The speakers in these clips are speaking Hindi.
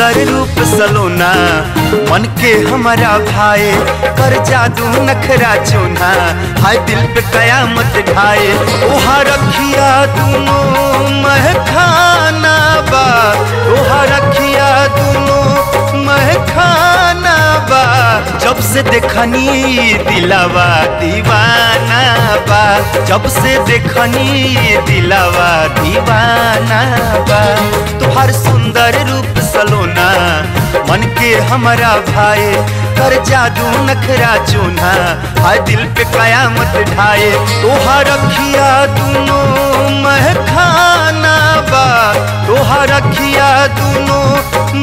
सुंदर रूप सलोना। मन के हमारा भाए, कर जादू नखरा चोना। हाय दिल पे कयामत ढाए तुहार रखिया दोनों महखाना बा। तुहार रखिया दोनों महखाना बा। जब से देखनी दिलावा दीवाना बा। जब से देखनी दिलावा दीवाना बा। तुहार सुंदर रूप मन के हमारा भाई कर जादू नखरा चूना, हाय दिल पे कयामत ढाए। तोहार रखिया दोनों महखाना बा, तोहार रखिया दोनों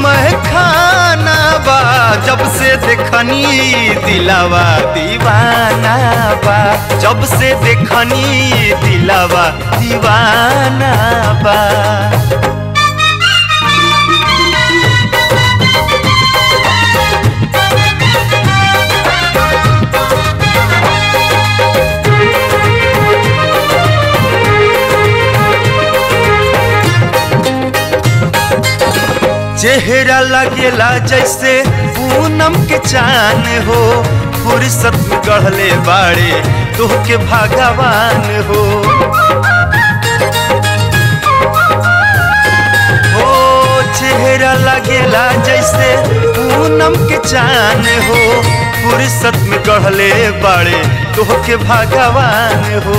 महखाना बा। जब से देखनी दिलावा दीवाना बा, जब से देखनी दिलावा दीवाना बा। चेहरा लगेला जैसे पूनम के चान हो। फुर्सत गढ़ले बाड़े, तोह के भगवान हो। हो, चेहरा लगेला जैसे पूनम के चान हो, फुर्सत में गढ़ले बाड़े, तोह के भगवान हो।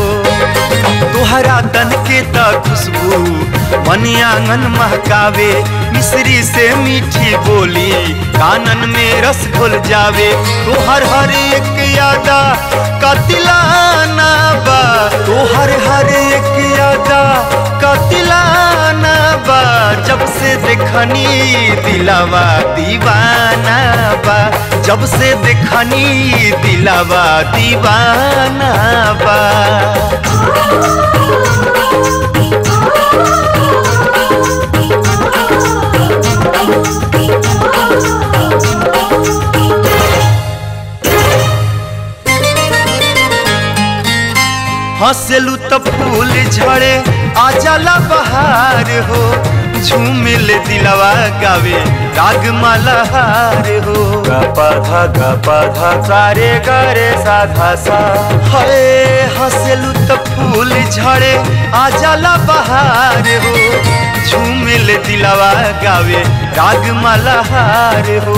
तोहरा तन के त खुशबू मनी आँगन महकावे मिश्री से मीठी बोली, कानन में रस घुल जावे। तोहर हर एक यादा कतिलाना जब से देखनी दिलावा दीवाना बा जब से देखनी दिलावा दीवाना बा। हंसलू तो फूल झड़े आ जाला बहार हो। झूमिल दिलवा गावे राग मालाहार हो। गपा धा गपा धा सारे गरे साधा सा हरे हंसलू तो फूल झड़े, आ जाला बहार हो। झूमिल दिलवा गावे राग मालाहार हो।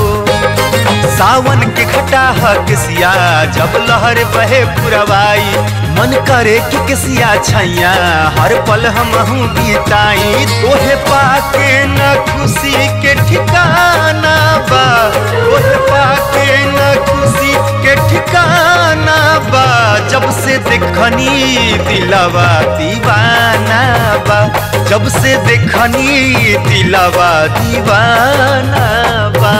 सावन के घटा किसिया जब लहर बहे पुरवाई। मन करे कि किसिया छैया, हर पल हम बीताई। तोहे पाके न खुशी जब से देखनी दिलवा दीवाना बा जब से देखनी दिलवा दीवाना बा।